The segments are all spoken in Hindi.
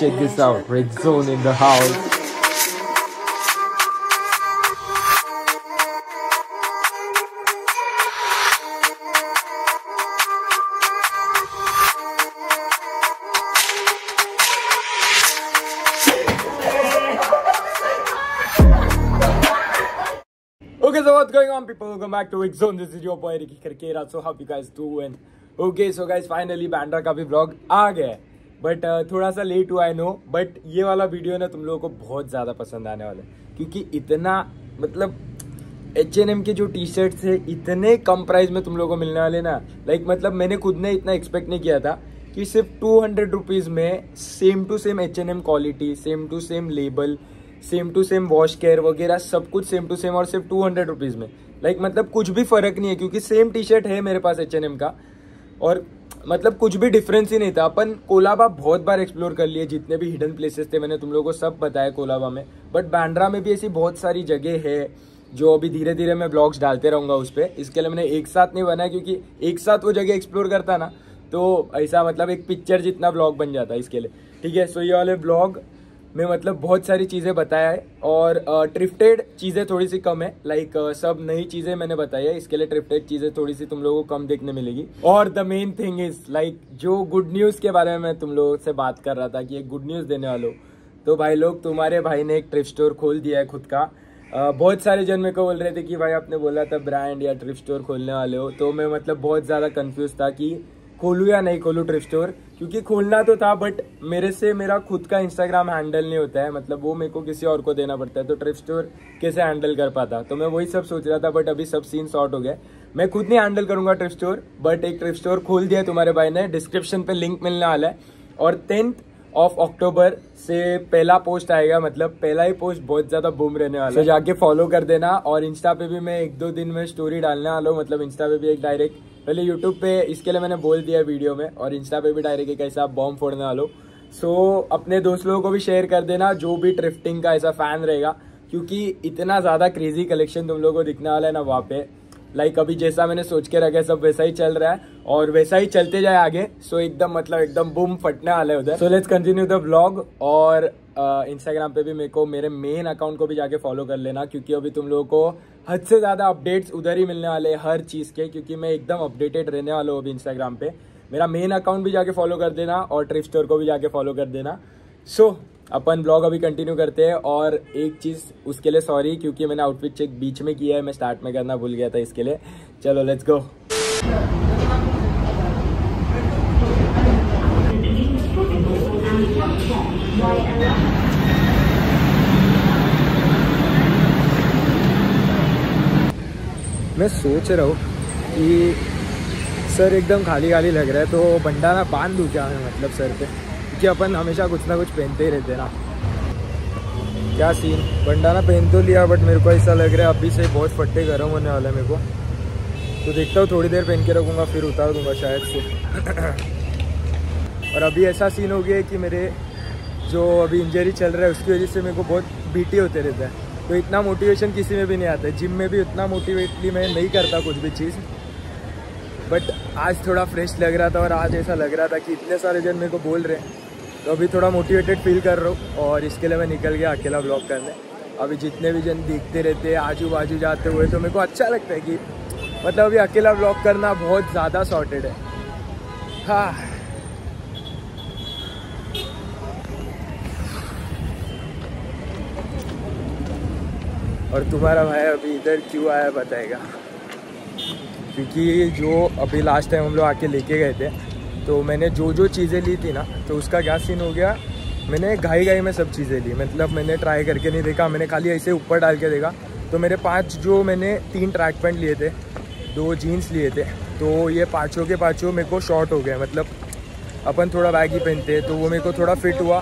Hey yo, check this out. Red Zone in the house. Okay, so what's going on, people? Welcome back to X Zone. This is your boy Ricky Karkera. So, how you guys doing? Okay, so guys, finally Bandra का भी vlog आ गया है बट थोड़ा सा लेट हुआ आई नो बट ये वाला वीडियो ना तुम लोगों को बहुत ज़्यादा पसंद आने वाला है। क्योंकि इतना मतलब एच एन एम के जो टी शर्ट्स है, इतने कम प्राइस में तुम लोगों को मिलने वाले ना। लाइक मतलब मैंने खुद ने इतना एक्सपेक्ट नहीं किया था कि सिर्फ़ टू हंड्रेड रुपीज़ में same to same H N M quality same to same label same to same wash care वगैरह, सब कुछ सेम टू सेम और सिर्फ़ टू हंड्रेड रुपीज़ में। लाइक मतलब कुछ भी फ़र्क नहीं है, क्योंकि सेम टी शर्ट है मेरे पास एच एन एम का। और मतलब कुछ भी डिफरेंस ही नहीं था। अपन कोलाबा बहुत बार एक्सप्लोर कर लिए, जितने भी हिडन प्लेसेस थे, मैंने तुम लोगों को सब बताया कोलाबा में। बट बैंड्रा में भी ऐसी बहुत सारी जगह है, जो अभी धीरे धीरे मैं ब्लॉग्स डालते रहूँगा उस पर इसके लिए मैंने एक साथ नहीं बनाया क्योंकि एक साथ वो जगह एक्सप्लोर करता ना तो ऐसा मतलब एक पिक्चर जितना ब्लॉग बन जाता है इसके लिए। ठीक है सो ये वाले ब्लॉग में मतलब बहुत सारी चीज़ें बताया है और ट्रिफ्टेड चीज़ें थोड़ी सी कम है। लाइक सब नई चीज़ें मैंने बताई है, इसके लिए ट्रिफ्टेड चीज़ें थोड़ी सी तुम लोगों को कम देखने मिलेगी। और the main thing is like जो गुड न्यूज़ के बारे में मैं तुम लोगों से बात कर रहा था कि एक गुड न्यूज़ देने वालों तो भाई लोग, तुम्हारे भाई ने एक ट्रिप स्टोर खोल दिया है खुद का। बहुत सारे जन मेरे को बोल रहे थे कि भाई आपने बोला था ब्रांड या ट्रिप स्टोर खोलने वाले हो तो मैं मतलब बहुत ज़्यादा कंफ्यूज था कि खोलूँ या नहीं खोलूँ ट्रिप स्टोर क्योंकि खोलना तो था बट मेरे से मेरा खुद का इंस्टाग्राम हैंडल नहीं होता है। मतलब वो मेरे को किसी और को देना पड़ता है तो ट्रिप स्टोर कैसे हैंडल कर पाता? तो मैं वही सब सोच रहा था बट अभी सब सीन शॉर्ट हो गया। मैं खुद नहीं हैंडल करूँगा ट्रिप स्टोर बट एक ट्रिप स्टोर खोल दिया तुम्हारे भाई ने। डिस्क्रिप्शन पे लिंक मिलने वाला है। और टेंथ ऑफ़ अक्टूबर से पहला पोस्ट आएगा मतलब पहला ही पोस्ट बहुत ज़्यादा बूम रहने वाला है। तो जाके फॉलो कर देना, और इंस्टा पे भी मैं एक दो दिन में स्टोरी डालने वाला हूँ। मतलब इंस्टा पे भी एक डायरेक्ट पहले यूट्यूब पे इसके लिए मैंने बोल दिया वीडियो में और इंस्टा पे भी डायरेक्ट कैसे आप बॉम्ब फोड़ने वालों। सो so, अपने दोस्त लोगों को भी शेयर कर देना जो भी ट्रिफ्टिंग का ऐसा फ़ैन रहेगा क्योंकि इतना ज़्यादा क्रेजी कलेक्शन तुम लोगों को दिखने वाला है ना वहाँ पे। लाइक अभी जैसा मैंने सोच के रखा है सब वैसा ही चल रहा है। और वैसा ही चलते जाए आगे। सो एकदम मतलब एकदम बूम फटने वाला है उधर। So let's continue the blog और इंस्टाग्राम पे भी मेरे को मेरे मेन अकाउंट को भी जाके फॉलो कर लेना क्योंकि अभी तुम लोगों को हद से ज़्यादा अपडेट्स उधर ही मिलने वाले हैं हर चीज़ के। क्योंकि मैं एकदम अपडेटेड रहने वाला हूँ अभी इंस्टाग्राम पे। मेरा मेन अकाउंट भी जाके फॉलो कर देना और ट्रिप स्टोर को भी जाके फॉलो कर देना। सो so, अपन ब्लॉग अभी कंटिन्यू करते हैं और एक चीज़ उसके लिए सॉरी क्योंकि मैंने आउटफिट चेक बीच में किया है, मैं स्टार्ट में करना भूल गया था इसके लिए। चलो लेट्स गो मैं सोच रहा हूँ कि सर एकदम खाली खाली लग रहा है तो भंडारा बाँध दूँ क्या? मैं मतलब सर पे। क्योंकि अपन हमेशा कुछ ना कुछ पहनते ही रहते ना। क्या सीन भंडारा पहन तो लिया बट मेरे को ऐसा लग रहा है अभी से बहुत फट्टे गर्म होने वाला मेरे को। तो देखता हूँ, थोड़ी देर पहन के रखूँगा, फिर उतार दूँगा शायद से। और अभी ऐसा सीन हो गया है कि मेरे जो अभी इंजरी चल रहा है, उसकी वजह से मेरे को बहुत बीटी होते रहता है। तो इतना मोटिवेशन किसी में भी नहीं आता है। जिम में भी उतना मोटिवेटली मैं नहीं करता कुछ भी चीज़। बट आज थोड़ा फ्रेश लग रहा था और आज ऐसा लग रहा था कि इतने सारे जन मेरे को बोल रहे हैं। तो अभी थोड़ा मोटिवेटेड फील कर रहा हूँ और इसके लिए मैं निकल गया अकेला ब्लॉग करने। अभी जितने भी जन दिखते रहते हैं आजू बाजू जाते हुए तो मेरे को अच्छा लगता है कि मतलब अभी अकेला ब्लॉग करना बहुत ज़्यादा सॉर्टेड है। हाँ। और तुम्हारा भाई अभी इधर क्यों आया बताएगा? क्योंकि जो अभी लास्ट टाइम हम लोग आके लेके गए थे तो मैंने जो जो चीज़ें ली थी ना तो उसका क्या सीन हो गया? मैंने घाई घाई में सब चीज़ें ली। मतलब मैंने ट्राई करके नहीं देखा, मैंने खाली ऐसे ऊपर डाल के देखा। तो मेरे पाँच जो मैंने तीन ट्रैक पैंट लिए थे, दो जीन्स लिए थे तो ये पाँचों के पाँचों मेरे को शॉर्ट हो गए। मतलब अपन थोड़ा बैग ही पहनते तो वो मेरे को थोड़ा फिट हुआ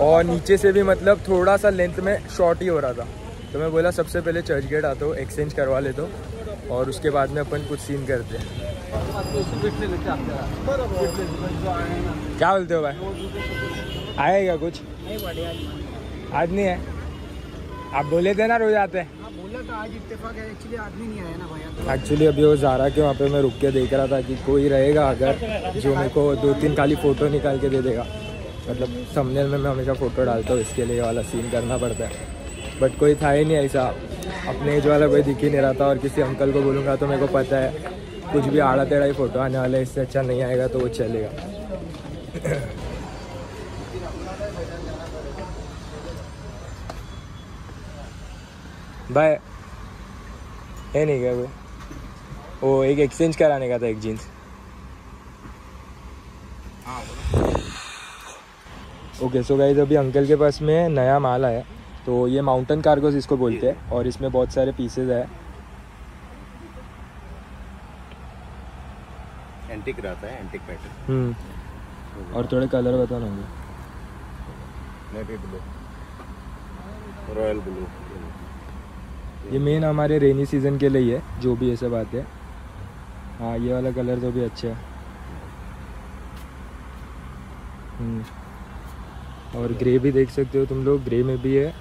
और नीचे से भी मतलब थोड़ा सा लेंथ में शॉर्ट ही हो रहा था। तो मैं बोला, सबसे पहले चर्च गेट आता हूँ एक्सचेंज करवा लेता हूँ और उसके बाद में अपन कुछ सीन करते हैं। क्या बोलते हो भाई? आएगा कुछ? आज नहीं है। आप बोले थे ना रोज आते। हैं एक्चुअली अभी वो जारा के वहाँ पे मैं रुक के देख रहा था कि कोई रहेगा अगर जो मेरे को दो तीन खाली फ़ोटो निकाल के दे देगा। मतलब थंबनेल में मैं हमेशा फ़ोटो डालता हूँ, इसके लिए वाला सीन करना पड़ता है। बट कोई था ही नहीं ऐसा। अपने एज वाला कोई दिख ही नहीं रहा था और किसी अंकल को बोलूँगा तो मेरे को पता है। कुछ भी आड़ा टेढ़ा ही फ़ोटो आने वाला है, इससे अच्छा नहीं आएगा तो वो चलेगा। बाय है नहीं क्या वो वो एक एक्सचेंज कराने का था, एक जीन्स ओके सो गाइज़ अभी अंकल के पास में नया माल आया तो ये माउंटेन कार्गोस इसको बोलते हैं, और इसमें बहुत सारे पीसेज है। एंटिक रहता है एंटिक पैटर्न हम्म। और थोड़े कलर ना नेवी ब्लू रॉयल ब्लू ये मेन हमारे रेनी सीज़न के लिए ही है जो भी ऐसे बात है। हाँ ये वाला कलर तो भी अच्छा है। हम्म। और ग्रे भी देख सकते हो तुम लोग ग्रे में भी है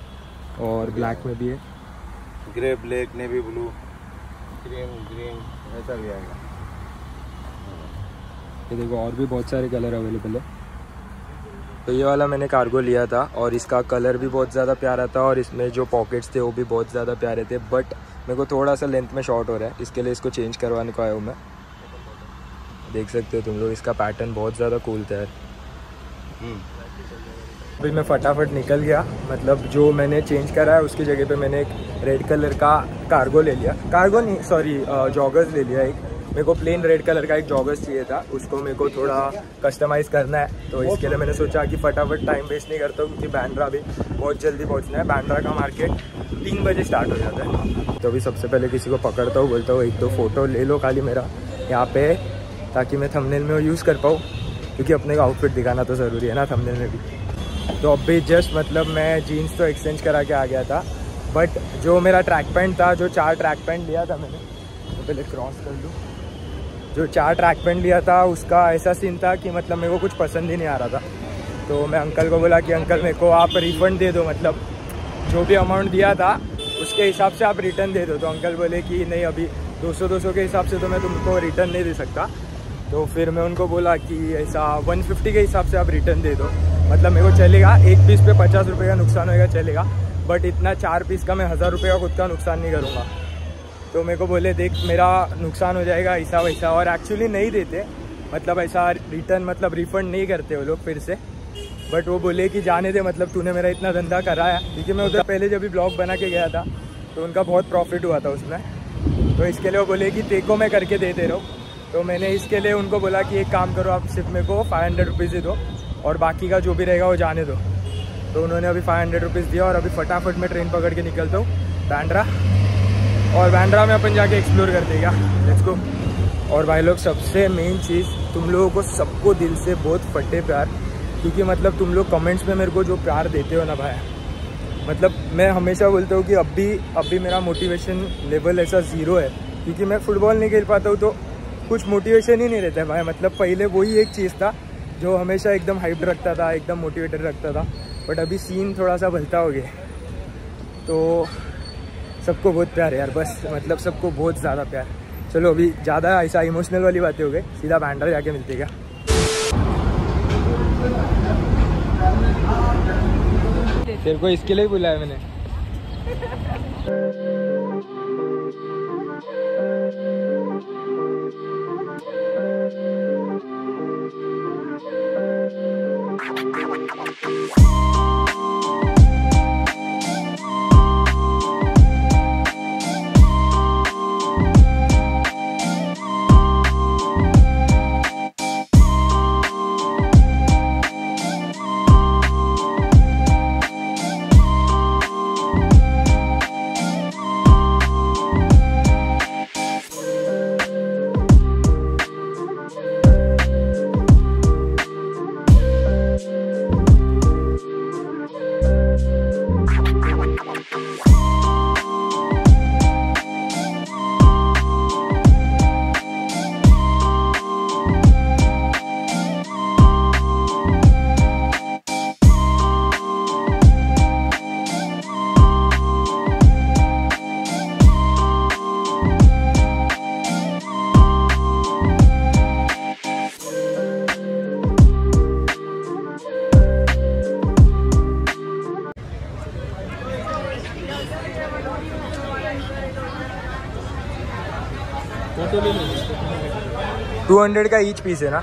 और ब्लैक में भी है। Grey black navy blue cream green ऐसा भी आएगा। ये देखो और भी बहुत सारे कलर अवेलेबल है। तो ये वाला मैंने कार्गो लिया था और इसका कलर भी बहुत ज़्यादा प्यारा था और इसमें जो पॉकेट्स थे वो भी बहुत ज़्यादा प्यारे थे। बट मेरे को थोड़ा सा लेंथ में शॉर्ट हो रहा है इसके लिए इसको चेंज करवाने को आया हूँ मैं। देख सकते हो तुम लोग इसका पैटर्न बहुत ज़्यादा कूल था यार। अभी मैं फटाफट निकल गया मतलब जो मैंने चेंज करा है उसकी जगह पे मैंने एक रेड कलर का कार्गो ले लिया। कार्गो नहीं सॉरी जॉगर्स ले लिया एक। मेरे को प्लेन रेड कलर का एक जॉगर्स चाहिए था उसको मेरे को थोड़ा कस्टमाइज करना है। तो इसके लिए मैंने सोचा कि फटाफट टाइम वेस्ट नहीं करता हूँ क्योंकि बैंड्रा भी बहुत जल्दी पहुँचना है। बैंड्रा का मार्केट तीन बजे स्टार्ट हो जाता है। तो अभी सबसे पहले किसी को पकड़ता हूँ बोलता हूँ एक दो फ़ोटो ले लो खाली मेरा यहाँ पे ताकि मैं थंबनेल में यूज़ कर पाऊँ। क्योंकि अपने का आउटफिट दिखाना तो ज़रूरी है ना थंबनेल में भी। तो अभी जस्ट मतलब मैं जीन्स तो एक्सचेंज करा के आ गया था बट जो मेरा ट्रैक पैंट था जो चार ट्रैक पैंट लिया था मैंने तो पहले क्रॉस कर लूँ। जो चार ट्रैक पेंट लिया था, उसका ऐसा सीन था कि मतलब मेरे को कुछ पसंद ही नहीं आ रहा था। तो मैं अंकल को बोला कि अंकल मेरे को आप रिफ़ंड दे दो मतलब जो भी अमाउंट दिया था, उसके हिसाब से आप रिटर्न दे दो। तो अंकल बोले कि, नहीं, अभी 200 200 के हिसाब से तो मैं तुमको रिटर्न नहीं दे सकता। तो फिर मैं उनको बोला कि, ऐसा 150 के हिसाब से आप रिटर्न दे दो। मतलब मेरे को चलेगा, एक पीस पे पचास रुपये का नुकसान होएगा, चलेगा। बट इतना चार पीस का मैं हज़ार रुपये का खुद का नुकसान नहीं करूँगा। तो मेरे को बोले, देख, मेरा नुकसान हो जाएगा, ऐसा वैसा। और एक्चुअली नहीं देते। मतलब ऐसा रिटर्न मतलब रिफ़ंड नहीं करते वो लोग फिर से। बट वो बोले कि जाने दे मतलब तूने मेरा इतना धंधा कराया क्योंकि मैं उधर पहले जब भी ब्लॉग बना के गया था तो उनका बहुत प्रॉफिट हुआ था उसमें। तो इसके लिए वो बोले कि तेको मैं करके दे दे रहा हूँ। तो मैंने इसके लिए उनको बोला कि एक काम करो, आप सिर्फ़ मेरे को फाइव हंड्रेड रुपीज़ ही दो और बाकी का जो भी रहेगा वो जाने दो। तो उन्होंने अभी फाइव हंड्रेड रुपीज़ दिया और अभी फटाफट मैं ट्रेन पकड़ के निकलता हूँ। बैंड्रा। और बैंड्रा में अपन जाके एक्सप्लोर कर देगा लेट्स गो और भाई लोग, सबसे मेन चीज़, तुम लोगों को सबको दिल से बहुत फटे प्यार, क्योंकि मतलब तुम लोग कमेंट्स में मेरे को जो प्यार देते हो ना भाई मतलब मैं हमेशा बोलता हूँ कि अभी अभी मेरा मोटिवेशन लेवल ऐसा ज़ीरो है, क्योंकि मैं फुटबॉल नहीं खेल पाता हूँ तो कुछ मोटिवेशन ही नहीं रहता भाई। मतलब पहले वही एक चीज़ था, जो हमेशा एकदम हाइप्ड रखता था, एकदम मोटिवेटेड रखता था बट अभी सीन थोड़ा सा भलता हो गया तो सबको बहुत प्यार है यार, बस मतलब सबको बहुत ज़्यादा प्यार चलो, अभी ज़्यादा ऐसा इमोशनल वाली बातें हो गई, सीधा बैंडर जाके मिलते क्या? तेरे को इसके लिए बुलाया मैंने। टू हंड्रेड का ईच पीस है ना?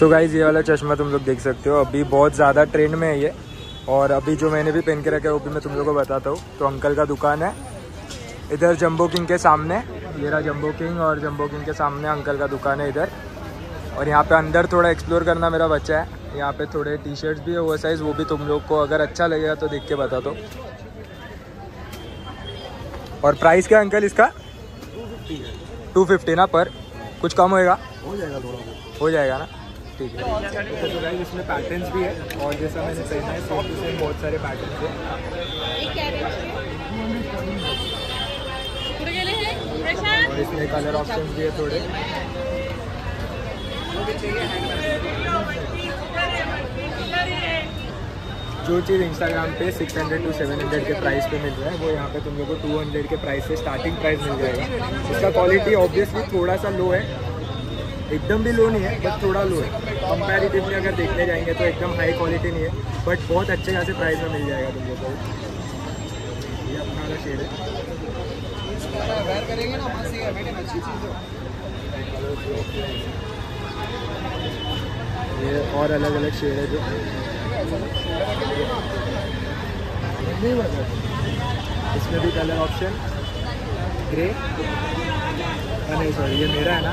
सो so गाइज़ ये वाला चश्मा तुम लोग देख सकते हो। अभी बहुत ज़्यादा ट्रेंड में है ये। और अभी जो मैंने भी पहन के रखा है वो भी मैं तुम लोग को बताता हूँ। तो अंकल का दुकान है। इधर जम्बो किंग के सामने। ये रहा जम्बो किंग और जम्बो किंग के सामने अंकल का दुकान है इधर। और यहाँ पे अंदर थोड़ा एक्सप्लोर करना मेरा बच्चा है। यहाँ पे थोड़े टी शर्ट्स भी है वो साइज़ वो भी तुम लोग को अगर अच्छा लगेगा तो देख के बता दो और प्राइस क्या अंकल इसका? टू फिफ्टी ना पर। कुछ कम होएगा? हो जाएगा थोड़ा हो जाएगा ना? ठीक है। तो गाइस इसमें पैटर्न्स भी है और जैसा मैंने पहना है सेम टू सेम बहुत सारे पैटर्न्स है। और इसमें कलर ऑप्शन भी है थोड़े। जो चीज़ इंस्टाग्राम पे 600 टू 700 के प्राइस पे मिल रहा है वो यहाँ पे तुम लोग को 200 के प्राइस से स्टार्टिंग प्राइस मिल जाएगा। इसका क्वालिटी ऑब्वियसली थोड़ा सा लो है एकदम भी लो नहीं है बट थोड़ा लो है। कंपैरेटिवली अगर देखने जाएँगे तो एकदम हाई क्वालिटी नहीं है बट बहुत अच्छे खासे प्राइस में मिल जाएगा तुम लोग को ये अपना वाला शेड है। ये और अलग अलग शेड है जो। इसमें भी कलर ऑप्शन ग्रे नहीं सॉरी ये मेरा है ना।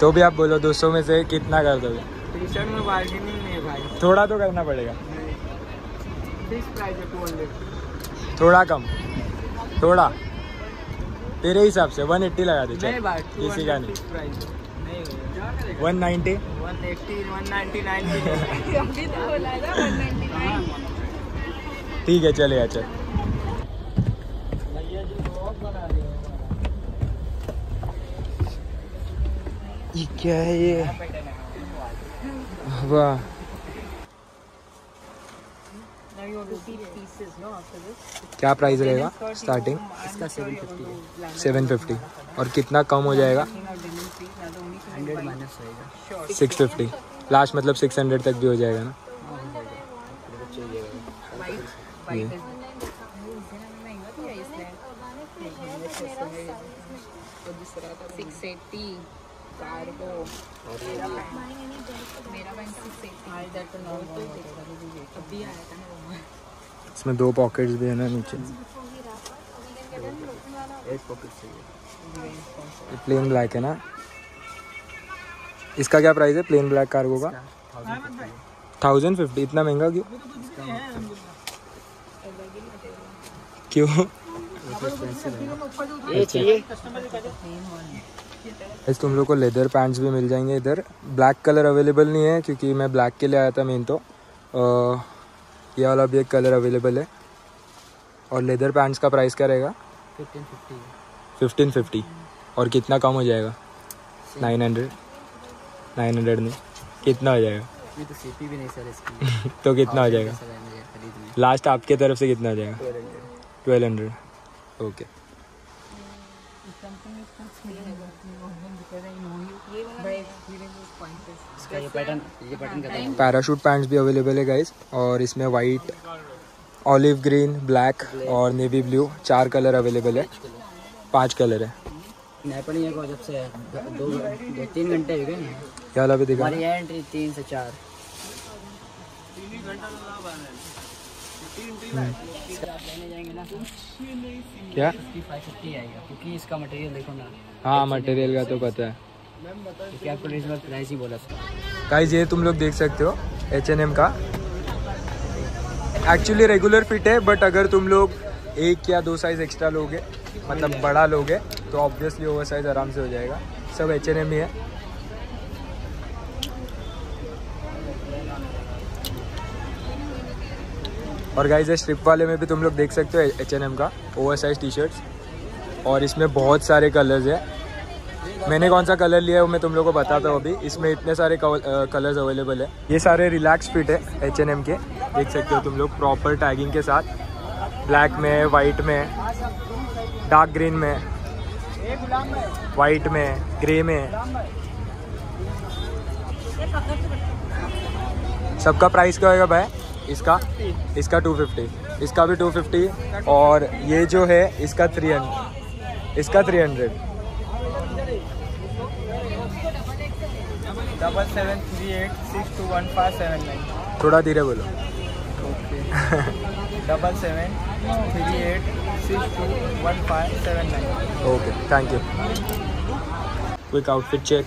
तो भी आप बोलो दोस्तों में से कितना कर दोगे? टी शर्ट में बार्गेनिंग नहीं है भाई। थोड़ा तो करना पड़ेगा। थोड़ा कम। थोड़ा। तेरे हिसाब से 180 लगा दे चल किसी का नहीं फिक्स प्राइस नहीं होगा 190 one eighty one ninety nine भी अभी बोला ना 199 ठीक है चलेगा चल ये क्या है ये? वाह। क्या प्राइस रहेगा? स्टार्टिंग इसका सेवन फिफ्टी है। सेवन फिफ्टी और कितना कम हो जाएगा? माइनस सिक्स फिफ्टी लास्ट मतलब सिक्स हंड्रेड तक भी हो जाएगा ना? ये सिक्स एट्टी इसमें दो पॉकेट्स भी है ना नीचे। एक प्लेन ब्लैक है ना? इसका क्या प्राइस है? प्लेन ब्लैक कार्गो का? थाउज़ेंड फिफ्टी इतना महँगा क्यों? क्यों? ये चाहिए। इस तुम लोग को लेदर पैंट्स भी मिल जाएँगे इधर। ब्लैक कलर अवेलेबल नहीं है क्योंकि मैं ब्लैक के लिए आया था मेन तो। अ, ये वाला भी एक कलर अवेलेबल है। और लेदर पैंट्स का प्राइस क्या रहेगा? फिफ्टीन फिफ्टी फिफ्टीन फिफ्टी और कितना कम हो जाएगा? नाइन हंड्रेड नाइन हंड्रेड में कितना हो जाएगा? तो सीपी भी नहीं सर इसकी। तो कितना हो जाएगा? लास्ट आपके तरफ़ से कितना हो जाएगा? Twelve hundred okay parachute pants भी अवेलेबल है गाइस और इसमें वाइट ऑलिव ग्रीन ब्लैक और नेवी ब्लू चार कलर अवेलेबल है. पाँच कलर है. नेपाली ये को जब से दो दो तीन घंटे हो गए क्या भी दिखा। हमारी एंट्री तीन से चार इसका आप लेने जाएँगे ना क्या? क्योंकि इसका मटेरियल देखो ना हाँ मटेरियल का तो पता है। गाइस ये तुम लोग देख सकते हो एच एन एम का। एक्चुअली रेगुलर फिट है बट अगर तुम लोग एक या दो साइज़ एक्स्ट्रा लोगे मतलब बड़ा लोगे तो ऑब्वियसली ओवर साइज़ आराम से हो जाएगा। सब एच एन एम ही है। और गाइस ये स्ट्रिप वाले में भी तुम लोग देख सकते हो एच एन एम का ओवर साइज़ टी शर्ट्स और इसमें बहुत सारे कलर्स है। मैंने कौन सा कलर लिया है वो मैं तुम लोगों को बताता हूँ अभी। इसमें इतने सारे कलर्स अवेलेबल है। ये सारे रिलैक्स फिट है एच एन एम के। देख सकते हो तुम लोग प्रॉपर टैगिंग के साथ। ब्लैक में वाइट में डार्क ग्रीन में वाइट में ग्रे में। सबका प्राइस क्या होगा भाई? इसका इसका 250 इसका भी 250 और ये जो है इसका 300 इसका 300 double seven three eight six two one five seven nine थोड़ा धीरे बोलो। Double seven three eight six two one five seven nine okay thank you quick outfit check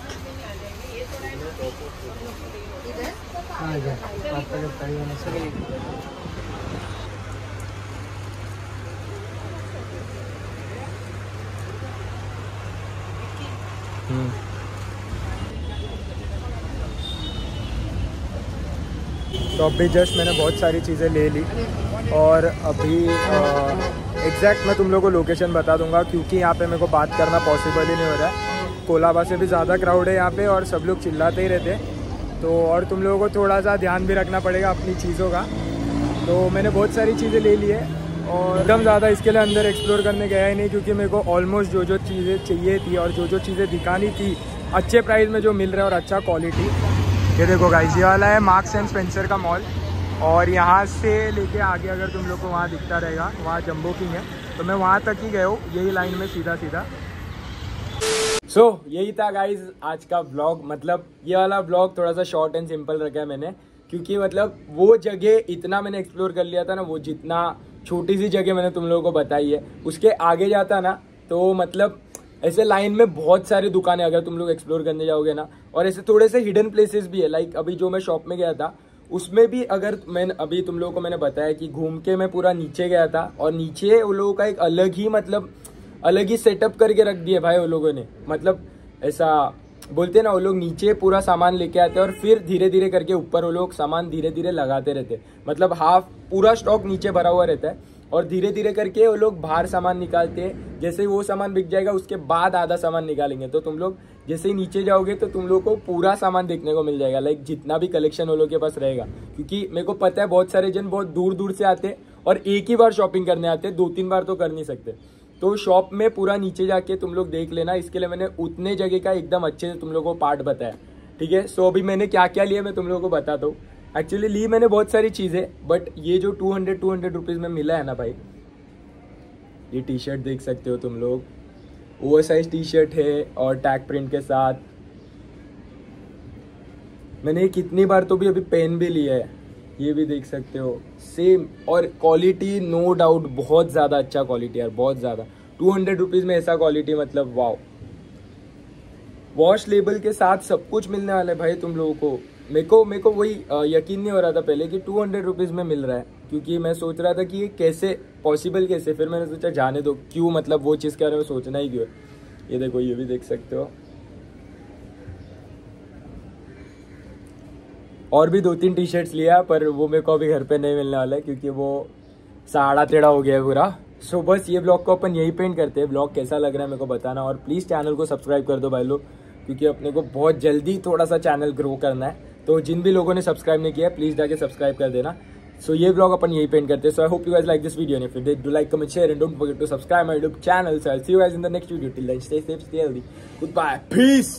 तो अभी जस्ट मैंने बहुत सारी चीज़ें ले ली और अभी एग्जैक्ट मैं तुम लोगों को लोकेशन बता दूँगा क्योंकि यहाँ पे मेरे को बात करना पॉसिबल ही नहीं हो रहा है। कोलाबा से भी ज़्यादा क्राउड है यहाँ पे और सब लोग चिल्लाते ही रहते हैं। तो और तुम लोगों को थोड़ा सा ध्यान भी रखना पड़ेगा अपनी चीज़ों का। तो मैंने बहुत सारी चीज़ें ले ली है और एकदम ज़्यादा इसके लिए अंदर एक्सप्लोर करने गया ही नहीं क्योंकि मेरे को ऑलमोस्ट जो जो चीज़ें चाहिए थी और जो जो चीज़ें दिखानी थी, अच्छे प्राइस में जो मिल रहा है और अच्छा क्वालिटी ये देखो गाइस ये वाला है मार्क्स एंड स्पेंसर का मॉल और यहाँ से लेके आगे अगर तुम लोग को वहाँ दिखता रहेगा, वहाँ जम्बो किंग है। तो मैं वहाँ तक ही गया हूँ, यही लाइन में सीधा सीधा सो so, यही था गाइज़ आज का ब्लॉग मतलब ये वाला ब्लॉग थोड़ा सा शॉर्ट एंड सिंपल रखा है मैंने. क्योंकि मतलब वो जगह इतना मैंने एक्सप्लोर कर लिया था ना वो जितना छोटी सी जगह मैंने तुम लोगों को बताई है. उसके आगे जाता ना तो मतलब ऐसे लाइन में बहुत सारी दुकानें अगर तुम लोग एक्सप्लोर करने जाओगे ना और ऐसे थोड़े से हिडन प्लेसेस भी है. लाइक अभी जो मैं शॉप में गया था उसमें भी अगर मैंने अभी तुम लोगों को मैंने बताया कि घूम के मैं पूरा नीचे गया था और नीचे उन लोगों का एक अलग ही मतलब अलग ही सेटअप करके रख दिए भाई वो लोगों ने। मतलब ऐसा बोलते ना, वो लोग नीचे पूरा सामान लेके आते हैं और फिर धीरे धीरे करके ऊपर वो लोग सामान धीरे धीरे लगाते रहते मतलब हाफ़ पूरा स्टॉक नीचे भरा हुआ रहता है और धीरे धीरे करके वो लोग बाहर सामान निकालते हैं। जैसे ही वो सामान बिक जाएगा, उसके बाद आधा सामान निकालेंगे। तो तुम लोग जैसे ही नीचे जाओगे तो तुम लोग को पूरा सामान देखने को मिल जाएगा। लाइक जितना भी कलेक्शन वो लोग के पास रहेगा। क्योंकि मेरे को पता है, बहुत सारे जन बहुत दूर दूर से आते और एक ही बार शॉपिंग करने आते दो तीन बार तो कर नहीं सकते। तो शॉप में पूरा नीचे जाके तुम लोग देख लेना। इसके लिए मैंने उतने जगह का एकदम अच्छे से तुम लोगों को पार्ट बताया। ठीक है? सो अभी मैंने क्या क्या लिया, मैं तुम लोगों को बताता हूँ। एक्चुअली ली मैंने बहुत सारी चीज़ें बट ये जो two hundred two hundred rupees में मिला है ना भाई? ये टी शर्ट देख सकते हो तुम लोग। ओवर साइज़ टी शर्ट है और टैग प्रिंट के साथ। मैंने ये कितनी बार तो भी अभी पेन भी लिया है। ये भी देख सकते हो। सेम और क्वालिटी नो डाउट बहुत ज़्यादा अच्छा क्वालिटी यार, बहुत ज़्यादा। टू हंड्रेड रुपीज़ में ऐसा क्वालिटी मतलब वाओ वॉश लेबल के साथ सब कुछ मिलने वाला है भाई तुम लोगों को। मेरे को मेरे को वही यकीन नहीं हो रहा था पहले कि टू हंड्रेड रुपीज़ में मिल रहा है, क्योंकि मैं सोच रहा था कि ये कैसे पॉसिबल कैसे, फिर मैंने सोचा जाने दो, क्यों मतलब वो चीज़ के बारे में सोचना ही क्यों है। ये देखो, ये भी देख सकते हो। और भी दो तीन टी शर्ट्स लिया पर वो मेरे को अभी घर पे नहीं मिलने वाला है क्योंकि वो साड़ा टेढ़ा हो गया है पूरा। सो so, बस ये ब्लॉग को अपन यही पेंट करते हैं। ब्लॉग कैसा लग रहा है मेरे को बताना और प्लीज़ चैनल को सब्सक्राइब कर दो भाई लोग क्योंकि अपने को बहुत जल्दी थोड़ा सा चैनल ग्रो करना है। तो जिन भी लोगों ने सब्सक्राइब नहीं किया प्लीज़ जाके सब्सक्राइब कर देना। सो so, ये ब्लॉग अपन यही पेंट करते हैं। So I hope you guys like this video if you do like comment share and don't forget to subscribe my YouTube channel so I see you guys in the next video till then stay safe stay healthy good bye peace